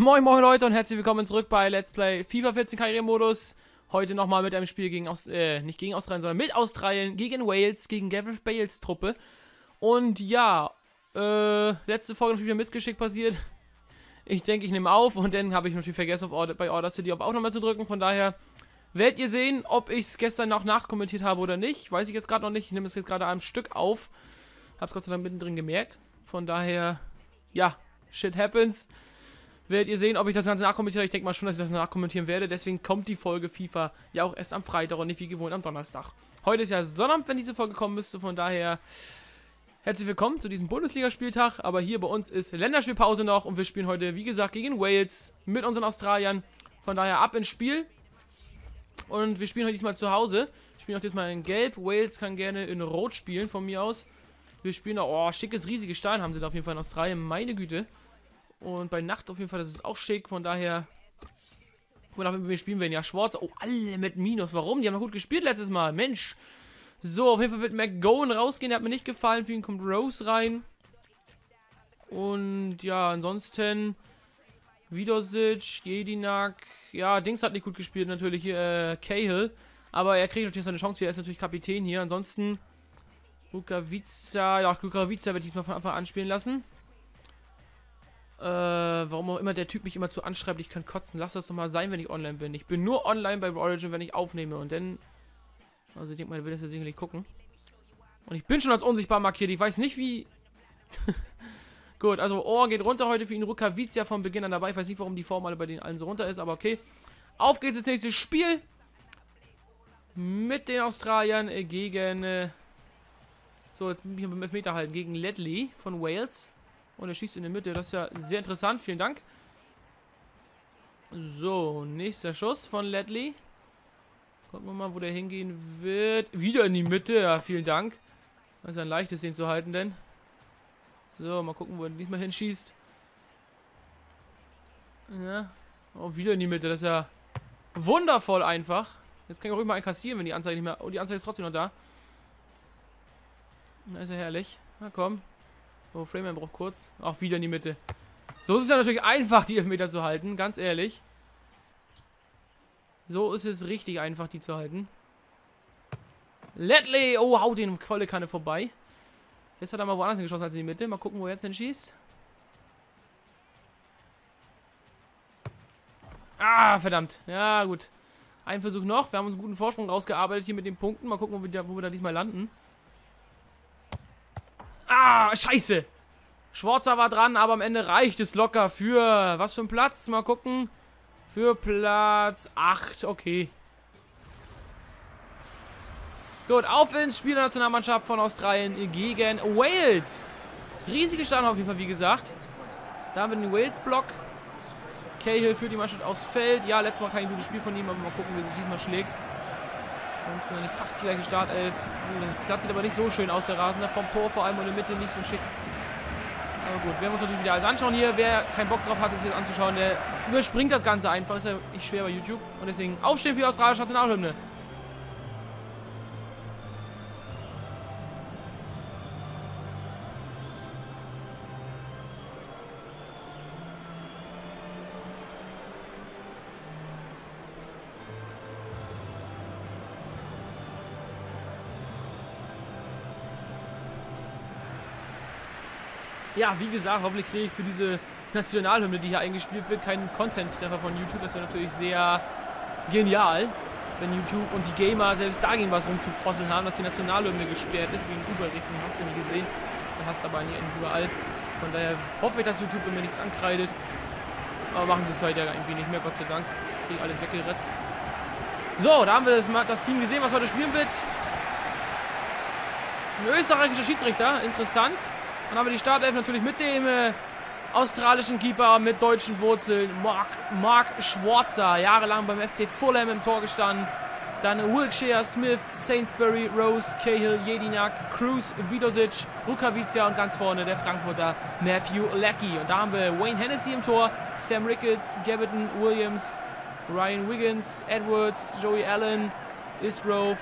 Moin moin Leute und herzlich willkommen zurück bei Let's Play FIFA 14 Karrieremodus. Heute nochmal mit einem Spiel gegen Aus äh, nicht gegen Australien, sondern mit Australien, gegen Wales, gegen Gareth Bales Truppe. Und ja, äh, letzte Folge natürlich ein Missgeschick passiert. Ich denke, ich nehme auf und dann habe ich natürlich vergessen, auf Order, bei Order City auf Aufnahme zu drücken. Von daher werdet ihr sehen, ob ich es gestern noch nachkommentiert habe oder nicht. Weiß ich jetzt gerade noch nicht. Ich nehme es jetzt gerade am Stück auf. Hab's Gott sei Dank mittendrin gemerkt. Von daher, ja, shit happens werdet ihr sehen, ob ich das Ganze nachkommentiere. Ich denke mal schon, dass ich das nachkommentieren werde. Deswegen kommt die Folge FIFA ja auch erst am Freitag und nicht wie gewohnt am Donnerstag. Heute ist ja Sonnabend, wenn diese Folge kommen müsste. Von daher herzlich willkommen zu diesem Bundesligaspieltag. Aber hier bei uns ist Länderspielpause noch und wir spielen heute, wie gesagt, gegen Wales mit unseren Australiern. Von daher ab ins Spiel. Und wir spielen heute diesmal zu Hause. Wir spielen auch diesmal in Gelb. Wales kann gerne in Rot spielen, von mir aus. Wir spielen da, oh, schickes, riesiges Stein haben sie da auf jeden Fall in Australien. Meine Güte. Und bei Nacht auf jeden Fall, das ist auch schick. Von daher. Wonach wir spielen werden? Ja, Schwarz. Oh, alle mit Minus. Warum? Die haben gut gespielt letztes Mal. Mensch. So, auf jeden Fall wird McGowan rausgehen. Der hat mir nicht gefallen. Für ihn kommt Rose rein. Und ja, ansonsten. Vidosic, Jedinak. Ja, Dings hat nicht gut gespielt. Natürlich hier äh, Cahill. Aber er kriegt natürlich seine Chance. Er ist natürlich Kapitän hier. Ansonsten. Rukavica. Ja, Rukavica werde ich diesmal von Anfang an spielen lassen. Äh, warum auch immer der Typ mich immer zu anschreibt, ich kann kotzen. Lass das doch mal sein, wenn ich online bin. Ich bin nur online bei Origin, wenn ich aufnehme. Und dann. Also ich denke mal, er will das ja sicherlich gucken. Und ich bin schon als unsichtbar markiert. Ich weiß nicht, wie. Gut, also Ohr geht runter heute für ihn. Rukavica von Beginn an dabei. Ich weiß nicht, warum die Form alle bei den allen so runter ist, aber okay. Auf geht's ins nächste Spiel. Mit den Australiern gegen. Äh so, jetzt bin ich mit Meter halten. Gegen Ledley von Wales. Und er schießt in der Mitte. Das ist ja sehr interessant. Vielen Dank. So, nächster Schuss von Ledley. Gucken wir mal, wo der hingehen wird. Wieder in die Mitte. Ja, vielen Dank. Das ist ein leichtes, den zu halten, denn. So, mal gucken, wo er diesmal hinschießt. Ja. Oh, wieder in die Mitte. Das ist ja wundervoll einfach. Jetzt kann ich auch immer einkassieren, wenn die Anzeige nicht mehr... Oh, die Anzeige ist trotzdem noch da. Na, ist ja herrlich. Na komm. Oh, Frameeinbruch kurz. Auch wieder in die Mitte. So ist es ja natürlich einfach, die Elfmeter zu halten, ganz ehrlich. So ist es richtig einfach, die zu halten. Ledley! Oh, haut den volle Kanne vorbei. Jetzt hat er mal woanders geschossen als in die Mitte. Mal gucken, wo er jetzt hinschießt. Ah, verdammt. Ja, gut. Ein Versuch noch. Wir haben uns einen guten Vorsprung rausgearbeitet hier mit den Punkten. Mal gucken, wo wir da, wo wir da diesmal landen. Ah, scheiße. Schwarzer war dran, aber am Ende reicht es locker für... Was für ein Platz? Mal gucken. Für Platz 8. Okay. Gut, auf ins Spiel der Nationalmannschaft von Australien gegen Wales. Riesige Stand auf jeden Fall, wie gesagt. Da haben wir den Wales-Block. Cahill führt die Mannschaft aufs Feld. Ja, letztes Mal kein gutes Spiel von ihm, aber mal gucken, wie sich diesmal schlägt. Ansonsten eigentlich fast die gleiche Startelf. Der Platz sieht aber nicht so schön aus, der Rasen. Vom Tor vor allem und in der Mitte nicht so schick. Aber gut, werden wir uns natürlich wieder alles anschauen hier. Wer keinen Bock drauf hat, das jetzt anzuschauen, der überspringt das Ganze einfach. Ist ja nicht schwer bei YouTube. Und deswegen aufstehen für die australische Nationalhymne. Ja, wie gesagt, hoffentlich kriege ich für diese Nationalhymne, die hier eingespielt wird, keinen Content-Treffer von YouTube. Das wäre natürlich sehr genial, wenn YouTube und die Gamer selbst dagegen was rumzufosseln haben, dass die Nationalhymne gesperrt ist, wegen Überrichtung. Hast du nie gesehen. Dann hast du aber nie überall. Von daher hoffe ich, dass YouTube mir nichts ankreidet. Aber machen sie zurzeit ja irgendwie nicht mehr, Gott sei Dank. Kriege alles weggeritzt. So, da haben wir das, das Team gesehen, was heute spielen wird. Ein österreichischer Schiedsrichter, interessant. Dann haben wir die Startelf natürlich mit dem äh, australischen Keeper mit deutschen Wurzeln, Mark, Mark Schwarzer, jahrelang beim FC Fulham im Tor gestanden. Dann Wilkshire, Smith, Sainsbury, Rose, Cahill, Jedinak, Cruz, Vidosic, Rukavica und ganz vorne der Frankfurter Matthew Leckie. Und da haben wir Wayne Hennessy im Tor, Sam Ricketts, Gaviton Williams, Ryan Wiggins, Edwards, Joey Allen, Isgrove,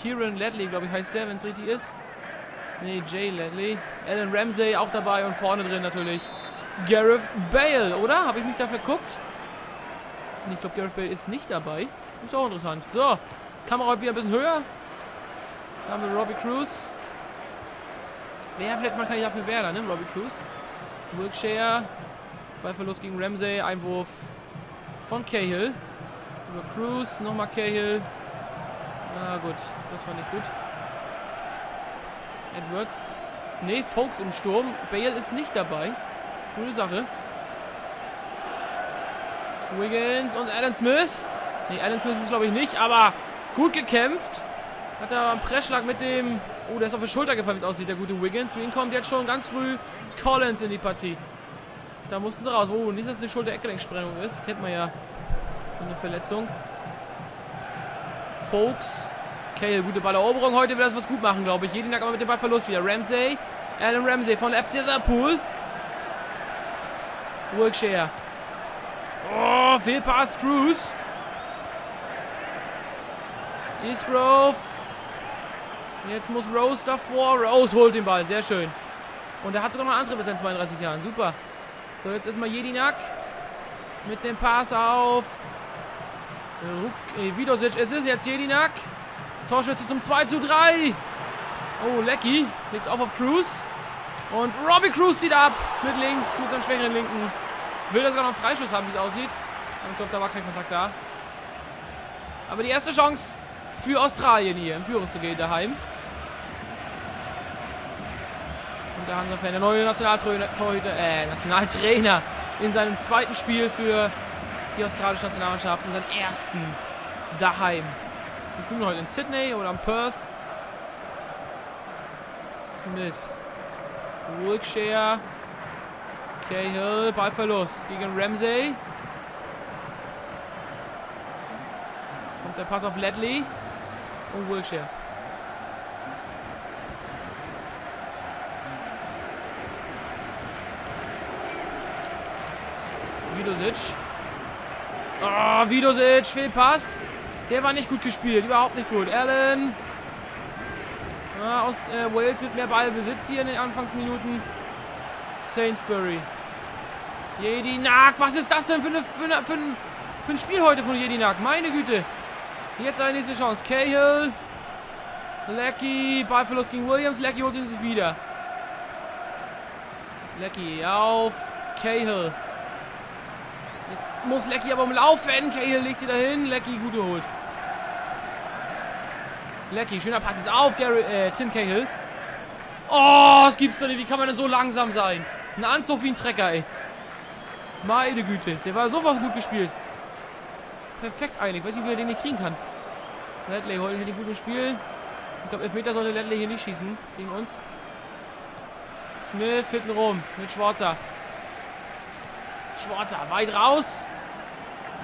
Kieran Ledley, glaube ich, heißt der, wenn es richtig ist. Nee, Jay Ledley. Alan Ramsey auch dabei und vorne drin natürlich Gareth Bale, oder? Habe ich mich da verguckt? Ich glaube, Gareth Bale ist nicht dabei. Ist auch interessant. So, Kamera wieder ein bisschen höher. Da haben wir Robbie Cruz. Wer vielleicht mal Kandidat für Werder, ne? Robbie Cruz. Wilkshire. Ballverlust gegen Ramsey. Einwurf von Cahill. Über Cruz. Nochmal Cahill. Na gut, das war nicht gut. Edwards. Ne, Folks im Sturm. Bale ist nicht dabei. Coole Sache. Wiggins und Alan Smith. Ne, Alan Smith ist glaube ich nicht, aber gut gekämpft. Hat er einen Pressschlag mit dem... Oh, der ist auf die Schulter gefallen, wie es aussieht, der gute Wiggins. Für ihn kommt jetzt schon ganz früh Collins in die Partie. Da mussten sie raus. Oh, nicht, dass es eine Schulter-Eckgelenksprengung ist. Kennt man ja. So eine Verletzung. Folks. Okay, gute Balleroberung. Heute wird das was gut machen, glaube ich. Jeden Tag aber mit dem Ballverlust wieder. Ramsey. Alan Ramsey von FC Liverpool. Wilkshire. Oh, Fehlpass. Cruz. Eastgrove. Jetzt muss Rose davor. Rose holt den Ball. Sehr schön. Und er hat sogar noch einen Antrieb mit seinen 32 Jahren. Super. So, jetzt ist mal Jedinak. Mit dem Pass auf. Äh, Vidosic. Es ist jetzt Jedinak. Torschütze zum 2 zu 3. Oh, Lecky. Legt auf auf Cruz. Und Robbie Cruz zieht ab. Mit links. Mit seinem schwächeren Linken. Will er sogar noch einen Freischuss haben, wie es aussieht. Ich glaube, da war kein Kontakt da. Aber die erste Chance für Australien hier in Führung zu gehen daheim. Und der Hansa-Fan, der neue Nationaltrainer, äh, Nationaltrainer in seinem zweiten Spiel für die australische Nationalmannschaft, in seinem ersten daheim. Wir spielen heute in Sydney oder in Perth. Smith. Wilkshire. Cahill, Ballverlust gegen Ramsey. Kommt der Pass auf Ledley und Wilkshire. Vidosic. Oh, Vidosic, Fehlpass. Der war nicht gut gespielt, überhaupt nicht gut. Allen. Ja, aus äh, Wales mit mehr Ballbesitz hier in den Anfangsminuten. Sainsbury. Jedinak, was ist das denn für, eine, für, eine, für, ein, für ein Spiel heute von Jedinak? Meine Güte. Jetzt eine nächste Chance. Cahill. Lecky. Ballverlust gegen Williams. Lecky holt sich wieder. Lecky auf Cahill. Jetzt muss Lecky aber umlaufen. Cahill legt sie dahin. Lecky gut geholt. Lecky, schöner Pass jetzt auf Gary, äh, Tim Cahill. Oh, das gibt's doch nicht. Wie kann man denn so langsam sein? Ein Anzug wie ein Trecker, ey. Meine Güte. Der war sofort gut gespielt. Perfekt eigentlich. Weiß nicht, wie er den nicht kriegen kann. Ledley heute hier die gute Spiel. Ich glaube, Elfmeter sollte Ledley hier nicht schießen. Gegen uns. Smith hinten rum. Mit Schwarzer. Schwarzer. Weit raus.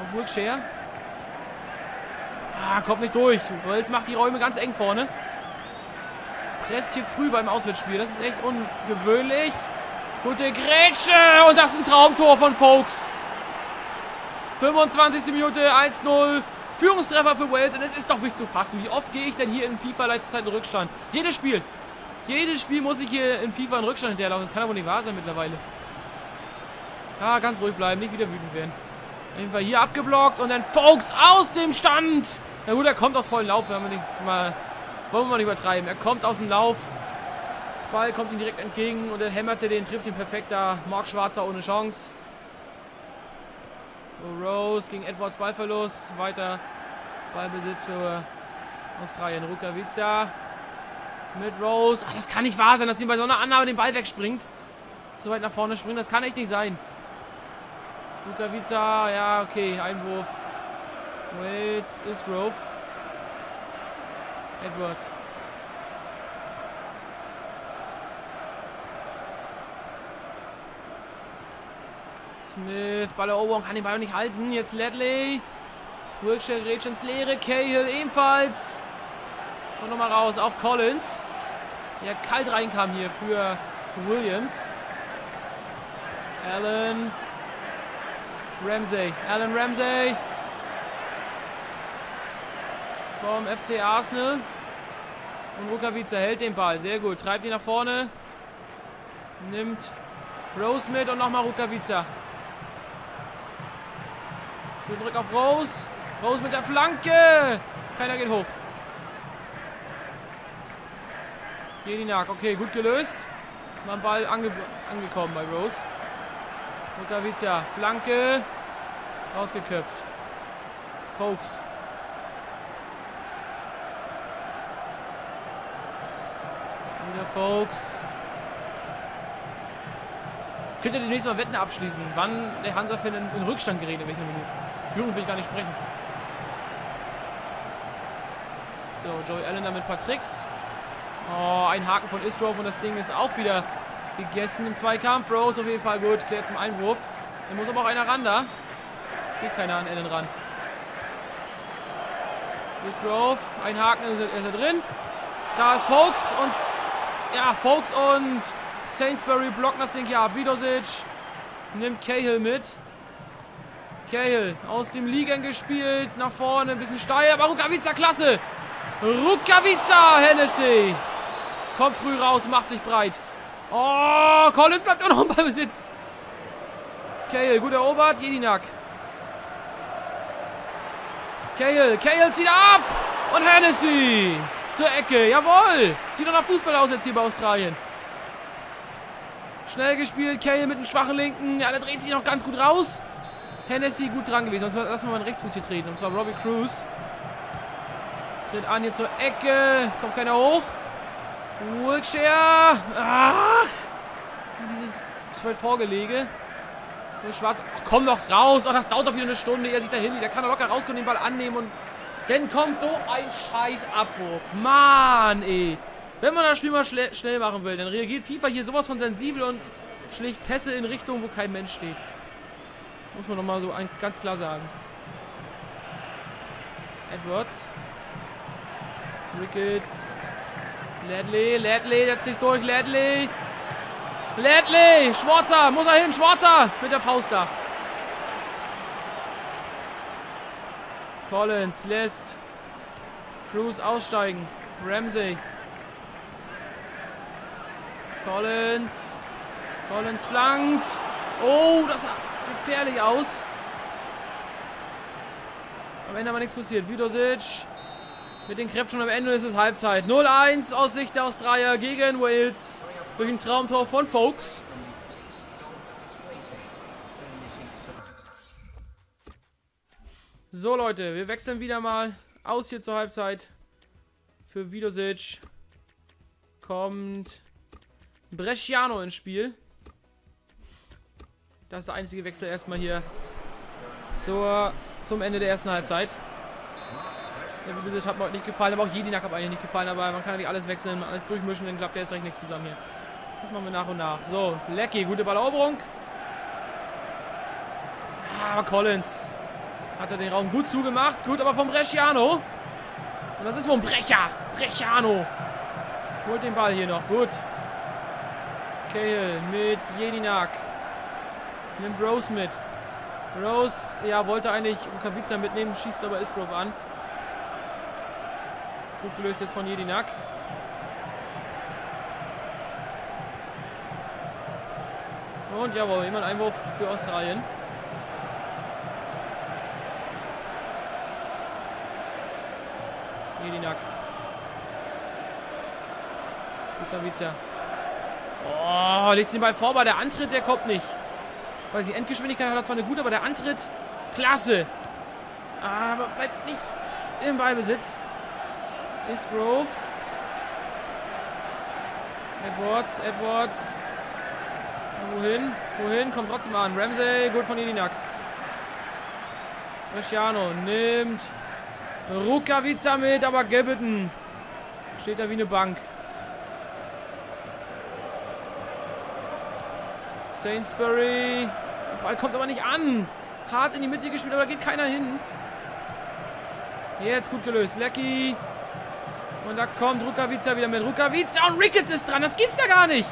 Auf Wilkshire. Ah, kommt nicht durch. Wales macht die Räume ganz eng vorne. Presst hier früh beim Auswärtsspiel. Das ist echt ungewöhnlich. Gute Grätsche. Und das ist ein Traumtor von Folks. 25. Minute 1-0. Führungstreffer für Wales. Und es ist doch nicht zu fassen. Wie oft gehe ich denn hier in FIFA-Leitzeiten Rückstand? Jedes Spiel. Jedes Spiel muss ich hier in FIFA in Rückstand hinterherlaufen. Das kann aber nicht wahr sein mittlerweile. Ah, ganz ruhig bleiben. Nicht wieder wütend werden. Auf jeden Fall hier abgeblockt. Und dann Folks aus dem Stand. Na gut, er kommt aus vollen Lauf. Wollen wir, nicht mal, wollen wir mal nicht übertreiben. Er kommt aus dem Lauf. Ball kommt ihm direkt entgegen und dann hämmert er den, trifft ihn perfekt da. Mark Schwarzer ohne Chance. Oh, Rose gegen Edwards Ballverlust. Weiter Ballbesitz für Australien. Rukavica mit Rose. Ach, das kann nicht wahr sein, dass ihm bei so einer Annahme den Ball wegspringt. So weit nach vorne springt. Das kann echt nicht sein. Rukavica, ja, okay. Einwurf. Wales ist Grove. Edwards. Smith, Balleroberung, kann den Ball nicht halten. Jetzt Ledley. Wilkshire gerät ins Leere. Cahill ebenfalls. Und nochmal raus auf Collins. Der kalt reinkam hier für Williams. Allen. Ramsey. Allen Ramsey. Vom FC Arsenal. Und Rukavica hält den Ball. Sehr gut. Treibt ihn nach vorne. Nimmt Rose mit und nochmal Rukavica. Spiel zurück auf Rose. Rose mit der Flanke. Keiner geht hoch. Jedinak, okay, gut gelöst. Mal Ball ange angekommen bei Rose. Rukavica, Flanke. Rausgeköpft. Folks. Wieder Folks. Könnt ihr demnächst mal Wetten abschließen, wann der Hansa-Fan in, in, Rückstand gerät, in welcher Minute. Führung will ich gar nicht sprechen. So, Joey Allen da mit ein paar Tricks. Oh, ein Haken von Istroff und das Ding ist auch wieder gegessen im Zweikampf. Rose auf jeden Fall gut, klärt zum Einwurf. Da muss aber auch einer ran da. Geht keiner an Allen ran. Isgrove, ein Haken ist er, ist er drin. Da ist Folks und ja, Folks und Sainsbury blocken das Ding hier ab. Vidosic nimmt Cahill mit. Cahill aus dem Liegen gespielt. Nach vorne, ein bisschen steil, aber Rukavica klasse. Rukavica, Hennessy. Kommt früh raus, macht sich breit. Oh, Collins bleibt auch noch beim Besitz. Cahill, gut erobert. Jedinak. Cahill, Cahill zieht ab. Und Hennessy zur Ecke. Jawohl. Sieht doch nach Fußball aus jetzt hier bei Australien. Schnell gespielt. Cahill mit einem schwachen Linken. Ja, der dreht sich noch ganz gut raus. Hennessy gut dran gewesen. Sonst lassen wir mal einen Rechtsfuß hier treten. Und zwar Robbie Cruz. Tritt an hier zur Ecke. Kommt keiner hoch. Wilkshire. Ach. Dieses weit Vorgelege. Schwarz. Ach, komm doch raus. Ach, das dauert doch wieder eine Stunde. Er sich da hin. Der kann doch locker rauskommen, den Ball annehmen. Und dann kommt so ein scheiß Abwurf. Mann, ey. Wenn man das Spiel mal schnell machen will, dann reagiert FIFA hier sowas von sensibel und schlägt Pässe in Richtung, wo kein Mensch steht. Muss man nochmal so ein, ganz klar sagen. Edwards. Ricketts. Ledley, Ledley setzt sich durch, Ledley. Ledley, Schwarzer, muss er hin, Schwarzer mit der Faust da. Collins lässt Cruz aussteigen. Ramsey Collins. Collins flankt. Oh, das sah gefährlich aus. Am Ende aber nichts passiert. Vidosic mit den Kräften schon am Ende ist es Halbzeit. 0-1 aus Sicht der Australier gegen Wales. Durch ein Traumtor von Folks. So Leute, wir wechseln wieder mal aus hier zur Halbzeit. Für Vidosic kommt Bresciano ins Spiel. Das ist der einzige Wechsel erstmal hier zur, zum Ende der ersten Halbzeit. Der Besitz hat mir heute nicht gefallen, aber auch Jedinak hat eigentlich nicht gefallen, aber man kann ja nicht alles wechseln, alles durchmischen, dann klappt ja jetzt recht nichts zusammen hier. Das machen wir nach und nach. So, Lecky, gute Balleroberung. Ah, aber Collins hat er den Raum gut zugemacht. Gut, aber vom Bresciano. Und das ist wohl ein Brecher. Bresciano. Holt den Ball hier noch. Gut. Cahill mit Jedinak. Nimmt Rose mit. Rose, ja, wollte eigentlich Rukavica mitnehmen, schießt aber Isgrove an. Gut gelöst jetzt von Jedinak. Und jawohl, immer ein Einwurf für Australien. Rukavica. Oh, legt den Ball vor, aber der Antritt, der kommt nicht. Weil die Endgeschwindigkeit hat er zwar eine gute, aber der Antritt, klasse. Aber bleibt nicht im Ballbesitz. Ist Grove. Edwards, Edwards. Wohin? Wohin? Kommt trotzdem an. Ramsey, gut von Ilinak. Bresciano nimmt Rukavica mit, aber Gebbeton steht da wie eine Bank. Sainsbury. Der Ball kommt aber nicht an. Hart in die Mitte gespielt, aber da geht keiner hin. Jetzt gut gelöst. Lecky. Und da kommt Rukavica wieder mit. Rukavica und Ricketts ist dran. Das gibt's ja gar nicht.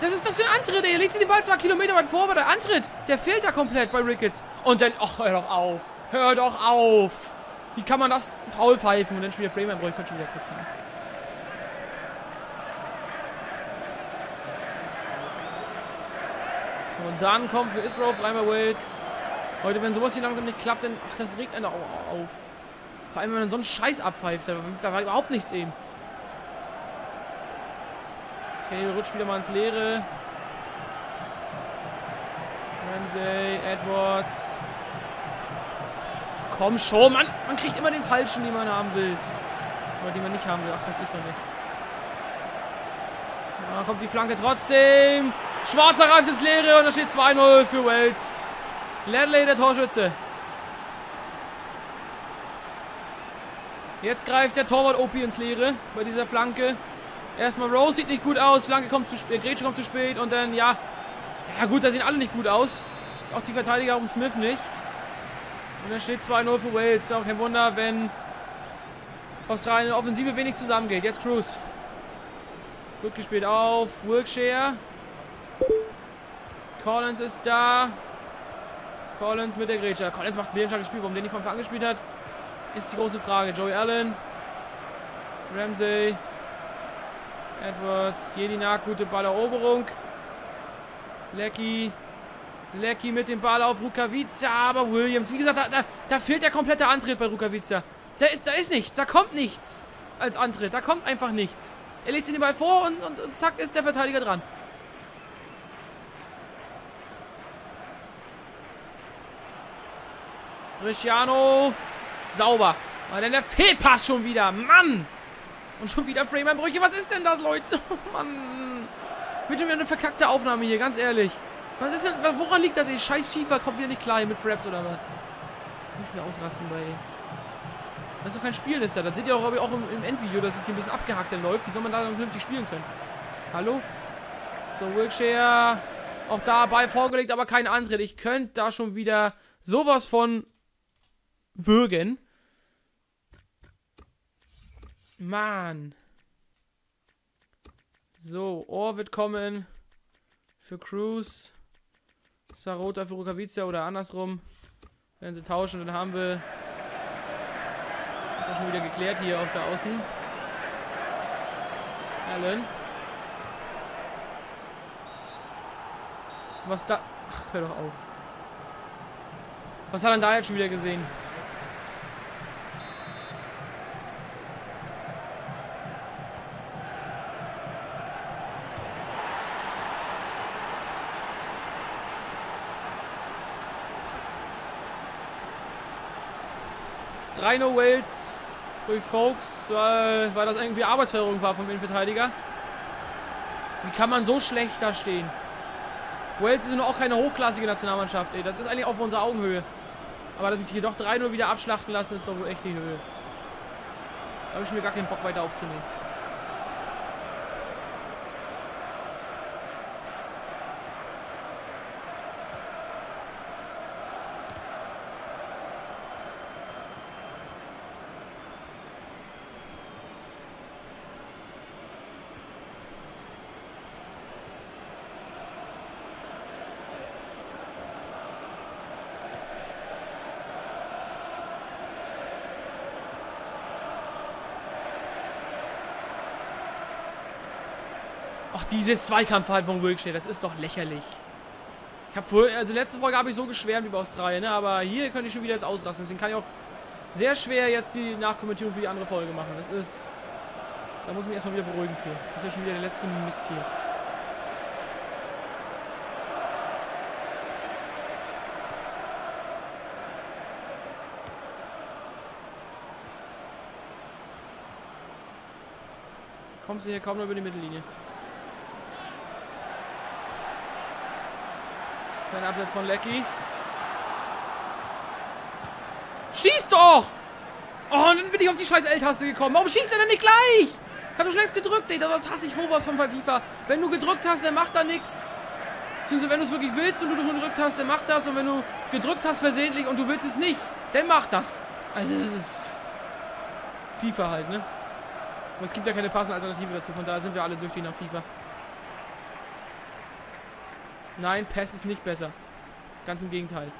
Das ist das für ein Antritt. Er legt sich den Ball zwei Kilometer weit vor, aber der Antritt, der fehlt da komplett bei Ricketts. Und dann, ach, hör doch auf. Hör doch auf. Wie kann man das faul pfeifen? Und dann schon wieder Frame ich könnte schon wieder kurz sein. Und dann kommt für Isgrove rein bei Wales. Heute, wenn sowas hier langsam nicht klappt, dann. Ach, das regt einen auch auf. Vor allem, wenn man so einen Scheiß abpfeift. Da, war überhaupt nichts eben. Okay, rutscht wieder mal ins Leere. Ramsey, Edwards. Ach, komm schon, man, man kriegt immer den falschen, den man haben will. Oder den man nicht haben will. Ach, weiß ich doch nicht. Da kommt die Flanke trotzdem. Schwarzer reift ins Leere und da steht 2-0 für Wales. Ledley der Torschütze. Jetzt greift der Torwart Opi ins Leere bei dieser Flanke. Erstmal Rose sieht nicht gut aus. Flanke kommt zu spät, Grätsche kommt zu spät und dann, ja. Ja gut, da sehen alle nicht gut aus. Auch die Verteidiger um Smith nicht. Und dann steht 2-0 für Wales. Auch kein Wunder, wenn Australien in der Offensive wenig zusammengeht. Jetzt Cruz. Gut gespielt auf Wilkshire. Collins ist da. Collins mit der Grätsche. Collins macht ein bärenstarkes Spiel. Warum der nicht von Anfang gespielt hat, ist die große Frage. Joey Allen. Ramsey. Edwards. Jedinak, gute Balleroberung. Lecky. Lecky mit dem Ball auf Rukavica. Aber Williams, wie gesagt, da, da, da fehlt der komplette Antritt bei Rukavica. Da ist, da ist nichts. Da kommt nichts als Antritt. Da kommt einfach nichts. Er legt sich den Ball vor und, und, und zack ist der Verteidiger dran. Cristiano. Sauber. War denn der Fehlpass schon wieder? Mann! Und schon wieder Frame-Einbrüche. Was ist denn das, Leute? Oh, Mann. Wird schon wieder eine verkackte Aufnahme hier, ganz ehrlich. Was ist denn, woran liegt das? Ey? Scheiß FIFA kommt wieder nicht klar hier mit Fraps oder was? Ich mir ausrasten bei. Das ist doch kein Spiel, ist da. Das seht ihr doch, auch im, im Endvideo, dass es hier ein bisschen abgehackt läuft. Wie soll man da dann vernünftig spielen können? Hallo? So, Wilkshire. Auch da Ball vorgelegt, aber kein Antritt. Ich könnte da schon wieder sowas von würgen. Mann. So, Ohr wird kommen. Für Cruz. Sarota für Rukavica oder andersrum. Wenn sie tauschen, dann haben wir. Ist ja schon wieder geklärt hier auf der Außen. Allen. Was da. Ach, hör doch auf. Was hat er da jetzt schon wieder gesehen? 3-0 Wales durch Folks, weil, weil das irgendwie Arbeitsverhinderung war vom Innenverteidiger. Wie kann man so schlecht da stehen? Wales ist nur auch keine hochklassige Nationalmannschaft, ey. Das ist eigentlich auf unserer Augenhöhe. Aber dass mich hier doch 3-0 wieder abschlachten lassen, ist doch wohl echt die Höhe. Da habe ich mir gar keinen Bock weiter aufzunehmen. Ach, dieses Zweikampfverhalten von Wilkshire, das ist doch lächerlich. Ich habe vorher, also letzte Folge habe ich so geschwärmt über Australien, ne? aber hier könnte ich schon wieder jetzt ausrasten. Deswegen kann ich auch sehr schwer jetzt die Nachkommentierung für die andere Folge machen. Das ist, da muss ich mich erstmal wieder beruhigen für. Das ist ja schon wieder der letzte Mist hier. Kommst du hier kaum noch über die Mittellinie. Kein Absatz von Lecky. Schieß doch! Oh, und dann bin ich auf die scheiß L-Taste gekommen. Warum schießt er denn nicht gleich? Ich hab doch schon längst gedrückt, ey. Das hasse ich was von bei FIFA. Wenn du gedrückt hast, dann macht da nichts. Beziehungsweise wenn du es wirklich willst und du gedrückt hast, dann macht das. Und wenn du gedrückt hast versehentlich und du willst es nicht, dann macht das. Also das ist FIFA halt, ne? Aber es gibt ja keine passende Alternative dazu. Von daher sind wir alle süchtig nach FIFA. Nein, PES ist nicht besser. Ganz im Gegenteil.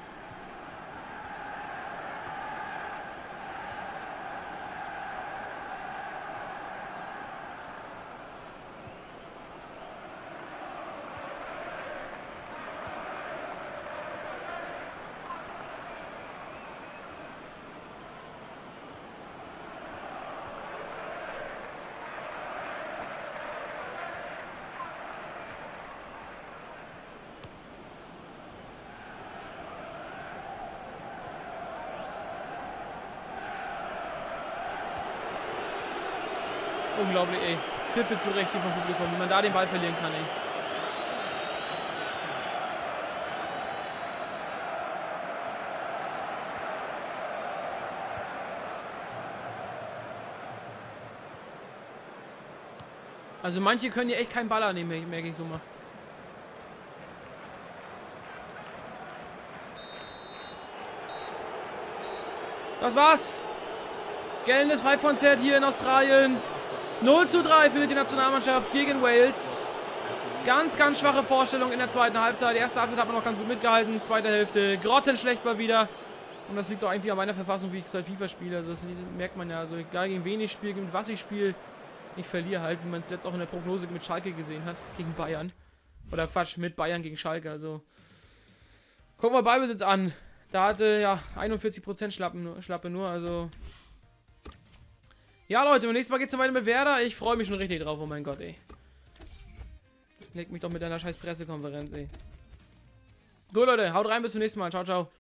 Unglaublich, ey. Pfiffe zurecht hier vom Publikum, wie man da den Ball verlieren kann, ey. Also manche können hier echt keinen Baller nehmen, merke ich so mal. Das war's. Gellendes Pfeifkonzert hier in Australien. 0 zu 3 findet die Nationalmannschaft gegen Wales. Ganz, ganz schwache Vorstellung in der zweiten Halbzeit. Die erste Halbzeit hat man noch ganz gut mitgehalten. Zweite Hälfte grottenschlecht mal wieder. Und das liegt doch eigentlich an meiner Verfassung, wie ich seit FIFA spiele. Also das merkt man ja. Also egal gegen wen ich spiele, mit was ich spiele, ich verliere halt, wie man es jetzt auch in der Prognose mit Schalke gesehen hat, gegen Bayern. Oder Quatsch, mit Bayern gegen Schalke. Also gucken wir Ballbesitz an. Da hatte ja 41% Schlappen, Schlappe nur, also ja, Leute, beim nächsten Mal geht's weiter mit Werder. Ich freue mich schon richtig drauf. Oh mein Gott, ey. Leg mich doch mit deiner scheiß Pressekonferenz, ey. Gut, Leute. Haut rein. Bis zum nächsten Mal. Ciao, ciao.